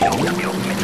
Música